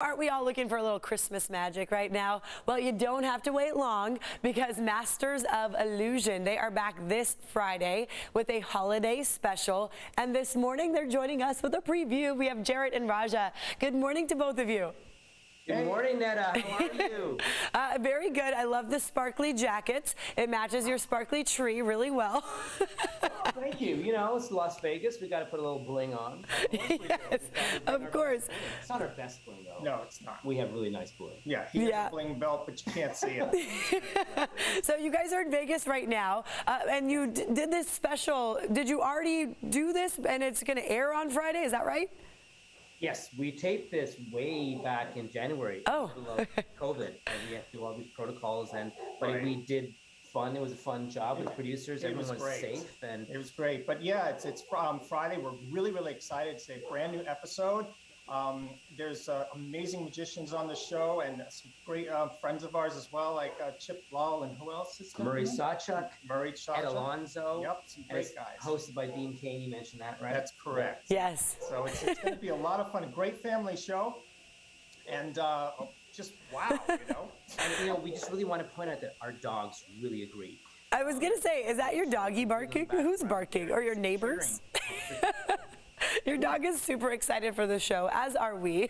Aren't we all looking for a little Christmas magic right now? Well, you don't have to wait long because Masters of Illusion, they are back this Friday with a holiday special. And this morning, they're joining us with a preview. We have Jarrett and Raja. Good morning to both of you. Good morning, Netta. How are you? uh, very good. I love the sparkly jackets. It matches your sparkly tree really well. thank you. You know, it's Las Vegas. We got to put a little bling on. yes, of course. It's not our best bling, though. No, it's not. We have really nice bling. Yeah, he has a bling belt, but you can't see it. so you guys are in Vegas right now, uh, and you did this special. Did you already do this, and it's going to air on Friday? Is that right? Yes, we taped this way back in January. Oh. COVID, and we had to do all these protocols, and but right. we did fun. It was a fun job with producers. It Everyone was, was safe, and it was great. But yeah, it's it's um, Friday. We're really really excited. It's a brand new episode. Um, there's uh, amazing magicians on the show and some great uh, friends of ours as well, like uh, Chipper Lowell and who else is Murray Sawchuk, Murray Sawchuk, Ed Alonzo. Yep, some great guys. Hosted by Dean Cain. You mentioned that, right? That's correct. Yes. So it's, it's going to be a lot of fun. A great family show, and uh, just wow, you know. and you know, we just really want to point out that our dogs really agree. I was gonna say, is that your doggy barking? Who's barking? Or your neighbors? Your dog is super excited for the show, as are we.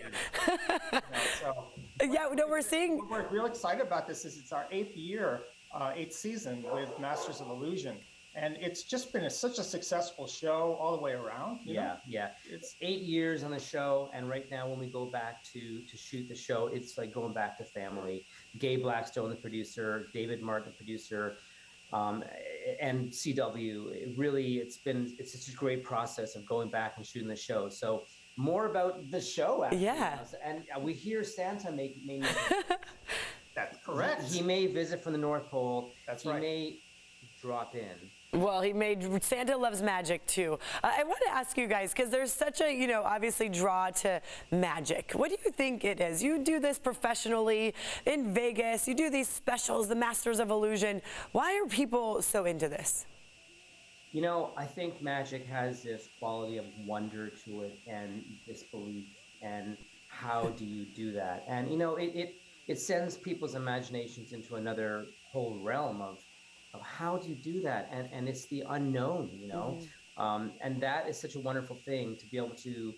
yeah, no, we're seeing. We're real excited about this. Is it's our eighth year, uh, eighth season with Masters of Illusion, and it's just been a, such a successful show all the way around. yeah, know? yeah. It's eight years on the show, and right now when we go back to to shoot the show, it's like going back to family. Gay Blackstone, the producer, David Martin, the producer. Um, and CW, it really, it's been, it's such a great process of going back and shooting the show. So more about the show. Actually, yeah. And we hear Santa make, may, That's correct. He, he, may visit from the North Pole. That's he right. He may drop in. Well, he made Santa loves magic too. Uh, I want to ask you guys because there's such a you know obviously draw to magic. What do you think it is? You do this professionally in Vegas. You do these specials, the Masters of Illusion. Why are people so into this? You know, I think magic has this quality of wonder to it and disbelief. And how do you do that? And you know, it it, it sends people's imaginations into another whole realm of of how do you do that? And, and it's the unknown, you know? Mm-hmm. Um, and that is such a wonderful thing to be able to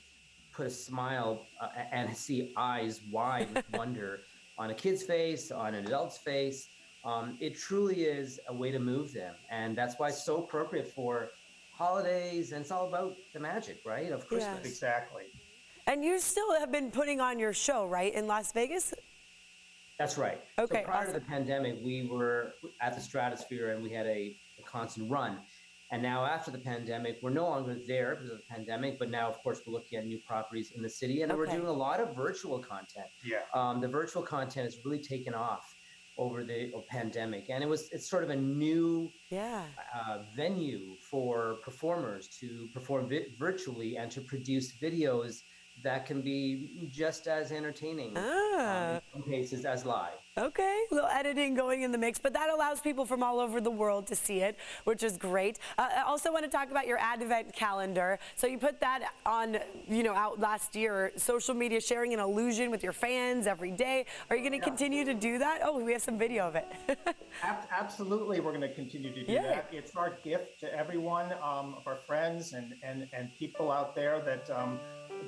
put a smile uh, and see eyes wide with wonder on a kid's face, on an adult's face. Um, it truly is a way to move them. And that's why it's so appropriate for holidays. And it's all about the magic, right? Of Christmas. Yes. Exactly. And you still have been putting on your show, right, in Las Vegas? That's right. Okay. So prior awesome. to the pandemic, we were at the Stratosphere and we had a, a, constant run. And now after the pandemic, we're no longer there because of the pandemic, but now, of course, we're looking at new properties in the city and okay. we're doing a lot of virtual content. Yeah. Um, the virtual content has really taken off over the pandemic, and it was it's sort of a new yeah. uh, venue for performers to perform vi- virtually and to produce videos that can be just as entertaining ah. um, in some cases as live. Okay, a little editing going in the mix, but that allows people from all over the world to see it, which is great. Uh, I also want to talk about your advent calendar. So you put that on, you know, out last year, social media sharing an illusion with your fans every day. Are you going to yeah. continue to do that? Oh, we have some video of it. Absolutely, we're going to continue to do yeah. that. It's our gift to everyone, um, of our friends and, and, and people out there that um,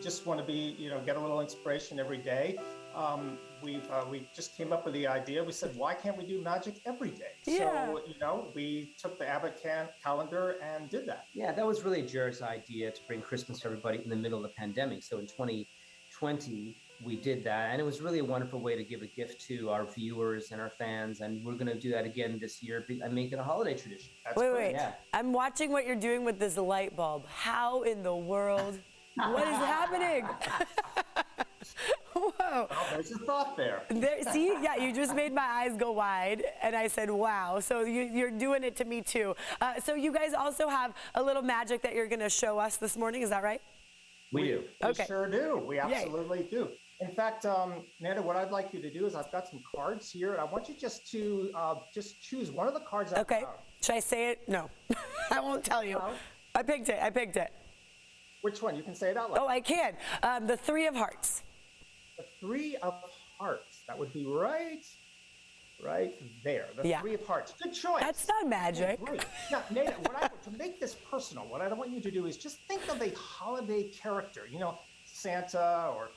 just want to be, you know, get a little inspiration every day. Um, we've uh, we just came up with the idea. We said, why can't we do magic every day? Yeah. So you know, we took the advent can- calendar and did that. Yeah, that was really Jarrett's idea to bring Christmas to everybody in the middle of the pandemic. So in 2020, we did that, and it was really a wonderful way to give a gift to our viewers and our fans. And we're going to do that again this year and make it a holiday tradition. That's wait, great. wait. Yeah. I'm watching what you're doing with this light bulb. How in the world? What is happening? Whoa. Well, there's a thought there. there. See, yeah, you just made my eyes go wide, and I said, wow. So you, are doing it to me too. Uh, so you guys also have a little magic that you're going to show us this morning. Is that right? We, do. We okay. sure do. We absolutely Yay. do. In fact, um, Nanda, what I'd like you to do is I've got some cards here, and I want you just to uh, just choose one of the cards. Okay. Should I say it? No, I won't tell you. No. I picked it. I picked it. Which one? You can say it out loud. Oh, I can. Um, the three of hearts. The three of hearts. That would be right, right there. The Yeah. three of hearts. Good choice. That's not magic. Great. Now, Nate, what I, to make this personal, what I want you to do is just think of a holiday character. You know, Santa or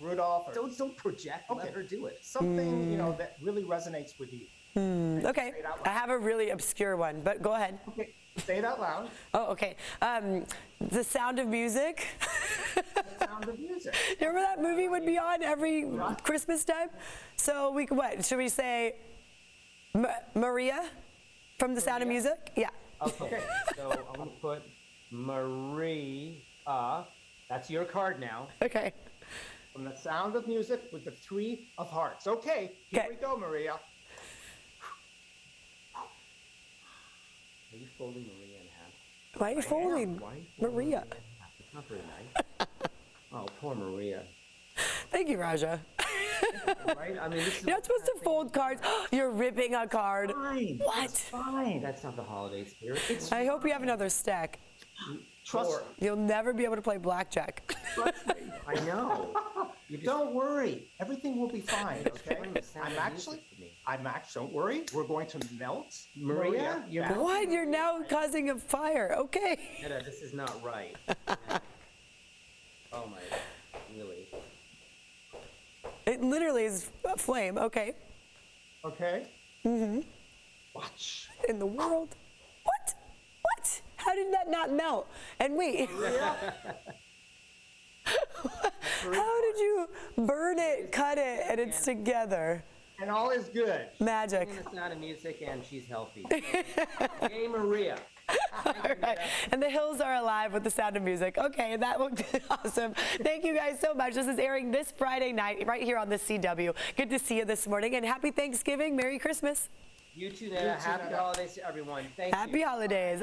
Rudolph or Don't don't project. Let Okay. her do it. something you know that really resonates with you. Okay, Say it out I have a really obscure one, but go ahead. Okay, say it out loud. Oh, okay. Um, the Sound of Music. The sound of music. Remember that movie would be on every Christmas time? So we could, what, should we say Ma- Maria from The Sound of Music? Yeah. Okay. so I'm gonna put Maria. That's your card now. Okay. From the sound of music with the three of hearts. Okay, here Okay. we go, Maria. Are you folding Maria in half? Why are you folding? Why are you folding Maria. It's not very nice. oh, poor Maria. Thank you, Raja. Right? I mean, this is You're not supposed to fold cards. You're ripping a card. fine. What? Fine. That's not the holiday spirit. It's I hope you have another stack. Trust, You'll never be able to play blackjack. trust me. I know. You just Don't worry. Everything will be fine, okay? playing the sound I'm of actually, music to me. I'm actually, don't worry. We're going to melt Maria, you're down. what? You're now causing a fire. Okay. Netta, this is not right. oh my, really? It literally is a flame. Okay. Okay? Mm-hmm. Watch. In the world. What? What? How did that not melt? And wait. How did you burn it, cut it, and it's together? And all is good. Magic. Singing the sound of music and she's healthy. Yay, Maria. Right. And the hills are alive with the sound of music. Okay, that looked awesome. Thank you guys so much. This is airing this Friday night right here on the CW. Good to see you this morning and happy Thanksgiving. Merry Christmas. You too, Netta. too, Happy holidays to everyone. Thank you. Happy holidays.